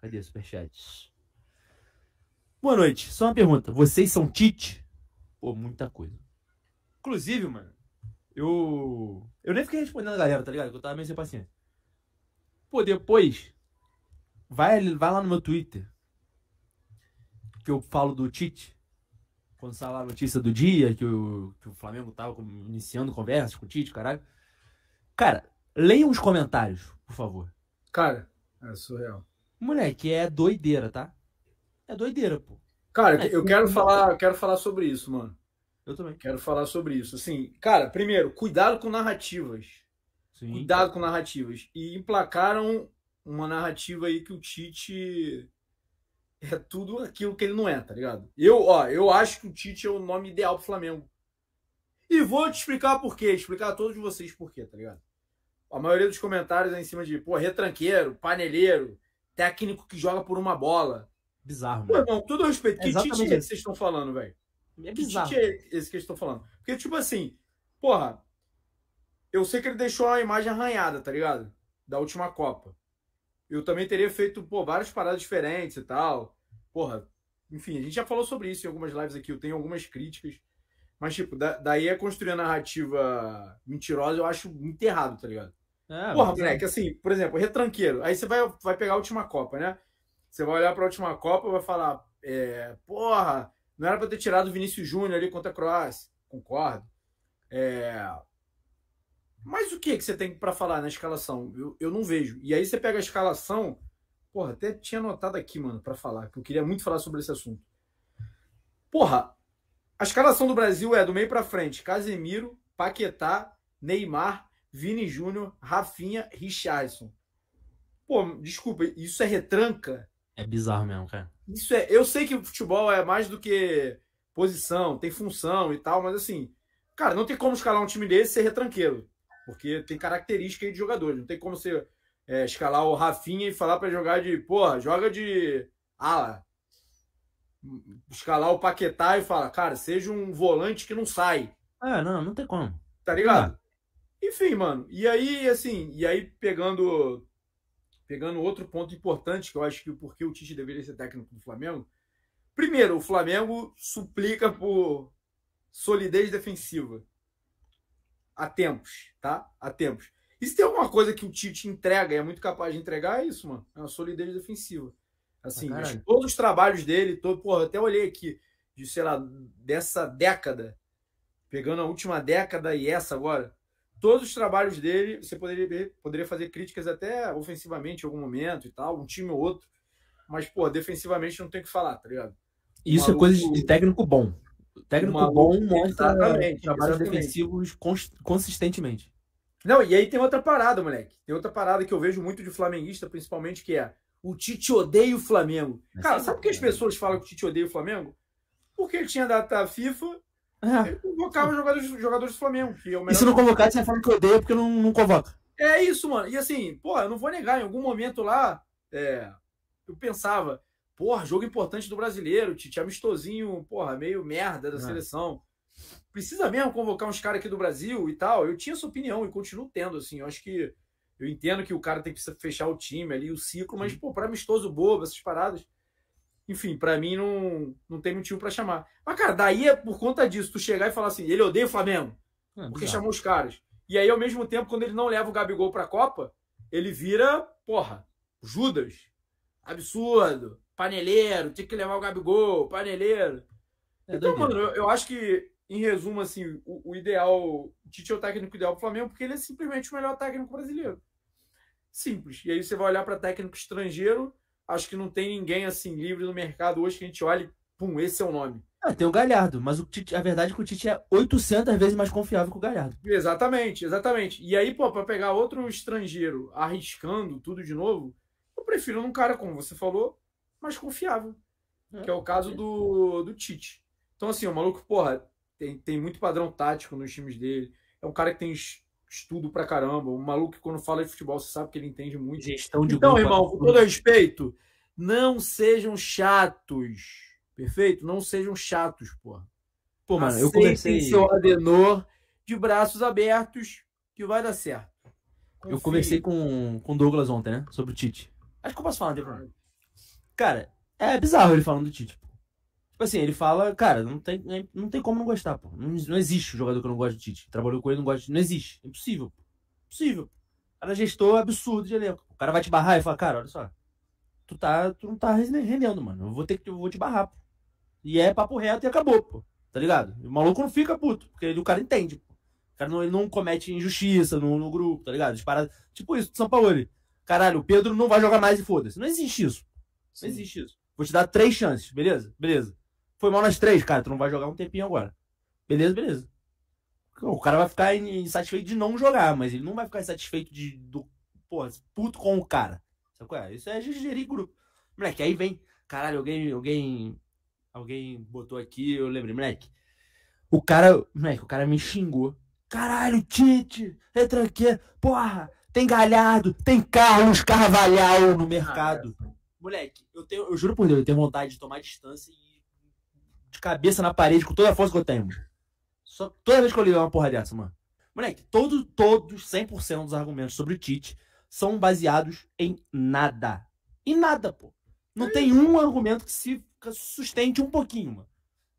Cadê superchat? Boa noite. Só uma pergunta. Vocês são Tite? Pô, muita coisa. Inclusive, mano, eu. Eu nem fiquei respondendo a galera, tá ligado? Eu tava meio sem paciência. Pô, depois. Vai, vai lá no meu Twitter. Que eu falo do Tite. Quando sai lá a notícia do dia, que o, que o Flamengo tava iniciando conversas com o Tite, caralho. Cara, leiam os comentários, por favor. Cara, é surreal. Moleque, é doideira, tá? É doideira, pô. Cara, É, eu quero falar, quero falar sobre isso, mano. Eu também. Quero falar sobre isso. Assim, cara, primeiro, cuidado com narrativas. Sim. Cuidado com narrativas. E emplacaram uma narrativa aí que o Tite é tudo aquilo que ele não é, tá ligado? Eu, ó, eu acho que o Tite é o nome ideal pro Flamengo. E vou te explicar por quê, explicar a todos vocês por quê, tá ligado? A maioria dos comentários é em cima de, pô, retranqueiro, paneleiro, técnico que joga por uma bola. Bizarro, Pô, irmão, todo respeito. É Que exatamente Tite é esse que vocês estão falando, velho? É Que bizarro. Tite é esse que eles estão falando? Porque, tipo assim, porra, eu sei que ele deixou a imagem arranhada, tá ligado? Da última Copa. Eu também teria feito, pô, várias paradas diferentes e tal. Porra, enfim, a gente já falou sobre isso em algumas lives aqui, eu tenho algumas críticas. Mas, tipo, da- daí é construir a narrativa mentirosa, eu acho muito errado, tá ligado? É, Porra, moleque, assim, por exemplo, retranqueiro. Aí você vai, vai pegar a última Copa, né? Você vai olhar pra última Copa e vai falar, é, porra, não era pra ter tirado o Vinícius Júnior ali contra a Croácia. Concordo. É, Mas o que que você tem pra falar na escalação? Eu, eu não vejo. E aí você pega a escalação, porra, até tinha anotado aqui, mano, pra falar, que eu queria muito falar sobre esse assunto. Porra, a escalação do Brasil é do meio pra frente: Casemiro, Paquetá, Neymar, Vini Júnior, Rafinha, Richardson. Pô, desculpa, isso é retranca? É bizarro mesmo, cara. Isso é. Eu sei que o futebol é mais do que posição, tem função e tal, mas assim, cara, não tem como escalar um time desse e ser retranqueiro. Porque tem característica aí de jogadores. Não tem como você é, escalar o Rafinha e falar pra jogar de. Porra, joga de ala. Escalar o Paquetá e falar, cara, seja um volante que não sai. É, não, não tem como. Tá ligado? Enfim, mano. E aí, assim, e aí pegando pegando outro ponto importante que eu acho que o porquê o Tite deveria ser técnico do Flamengo. Primeiro, o Flamengo suplica por solidez defensiva. Há tempos, tá? Há tempos. E se tem alguma coisa que o Tite entrega e é muito capaz de entregar, é isso, mano. É uma solidez defensiva. Assim, Ah, todos os trabalhos dele, todo, porra, até olhei aqui, de, sei lá, dessa década, pegando a última década e essa agora, todos os trabalhos dele, você poderia, poderia fazer críticas até ofensivamente em algum momento e tal, um time ou outro. Mas, pô, defensivamente não tem o que falar, tá ligado? Isso maluco- é coisa de técnico bom. O técnico maluco- bom mostra trabalhos defensivos cons- consistentemente. Não, e aí tem outra parada, moleque. Tem outra parada que eu vejo muito de flamenguista, principalmente, que é o Tite odeia o Flamengo. Cara, é sabe por que as pessoas falam que o Tite odeia o Flamengo? Porque ele tinha data FIFA, É. ele convocava jogadores, jogadores do Flamengo. Que é o E se não convocar, você vai falando que odeia porque não, não convoca. É isso, mano. E assim, pô, eu não vou negar, em algum momento lá, é, eu pensava, porra, jogo importante do brasileiro, Tite amistosinho, porra, meio merda da É. seleção. Precisa mesmo convocar uns caras aqui do Brasil e tal. Eu tinha essa opinião e continuo tendo, assim. Eu acho que. Eu entendo que o cara tem que fechar o time ali, o ciclo, mas, pô, pra amistoso bobo, essas paradas. Enfim, pra mim não, não tem motivo pra chamar. Mas, cara, daí é por conta disso, tu chegar e falar assim, ele odeia o Flamengo É, porque bizarro. chamou os caras. E aí, ao mesmo tempo, quando ele não leva o Gabigol pra Copa, ele vira, porra, Judas. Absurdo. Paneleiro, tinha que levar o Gabigol, paneleiro. É então, mano, eu, eu acho que, em resumo, assim, o, o ideal. O Tite é o técnico ideal pro Flamengo, porque ele é simplesmente o melhor técnico brasileiro. Simples. E aí você vai olhar para técnico estrangeiro, acho que não tem ninguém assim livre no mercado hoje que a gente olhe, pum, esse é o nome. Ah, tem o Galhardo, mas o Tite, a verdade é que o Tite é 800 vezes mais confiável que o Galhardo. Exatamente, exatamente. E aí, pô, pra pegar outro estrangeiro arriscando tudo de novo, eu prefiro um cara, como você falou, mais confiável. É. Que é o caso do, do Tite. Então, assim, o maluco, porra, tem, tem muito padrão tático nos times dele. É um cara que tem estudo pra caramba. Um maluco quando fala de futebol, você sabe que ele entende muito. Gestão de Então, grupo, irmão, com todo respeito, não sejam chatos. Perfeito? Não sejam chatos, porra. Pô, mano, eu Aceitem conversei. seu Adenor de braços abertos que vai dar certo. Eu conversei com o Douglas ontem, né? Sobre o Tite. Acho que eu posso falar, problema. Cara, é bizarro ele falando do Tite. Tipo assim, ele fala, cara, não tem, não tem como não gostar, pô. Não, não existe um jogador que não gosta do Tite. Trabalhou com ele não gosta de Não existe. É impossível. Pô. Impossível. O cara gestor absurdo de elenco. O cara vai te barrar e fala, cara, olha só. Tu, tá, tu não tá rendendo, mano. Eu vou ter que eu vou te barrar, pô. E é papo reto e acabou, pô. Tá ligado? o maluco não fica puto, porque ele, o cara entende, pô. O cara não, ele não comete injustiça no, no grupo, tá ligado? Disparado. Tipo isso, São Paulo. Ele, Caralho, o Pedro não vai jogar mais e foda-se. Não existe isso. Não existe isso. Vou te dar três chances, beleza? Beleza. Foi mal nas três, cara. Tu não vai jogar um tempinho agora. Beleza, beleza. O cara vai ficar insatisfeito de não jogar, mas ele não vai ficar insatisfeito de. Do, porra, puto com o cara. Sabe qual é? Isso é gerir grupo. Moleque, aí vem. Caralho, alguém. Alguém. Alguém botou aqui, eu lembrei, moleque. O cara. Moleque, o cara me xingou. Caralho, Tite, retranqueiro. Porra, tem Galhardo, tem Carlos Carvalhal no mercado. Ah, é. Moleque, eu, tenho, eu juro por Deus, eu tenho vontade de tomar distância e de cabeça na parede com toda a força que eu tenho. Só toda vez que eu ligo uma porra dessa, mano. Moleque, todo, todos, 100% dos argumentos sobre o Tite são baseados em nada. Em nada, pô. Não é tem um argumento que se sustente um pouquinho, mano.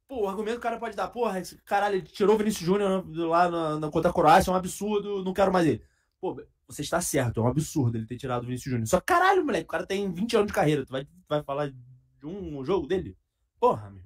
Pô, o argumento que o cara pode dar, porra, esse caralho, ele tirou o Vinícius Júnior lá na, na contra a Croácia, é um absurdo, não quero mais ele. Pô, você está certo, é um absurdo ele ter tirado o Vinícius Júnior. Só caralho, moleque, o cara tem 20 anos de carreira, tu vai, vai falar de um jogo dele? Porra, meu.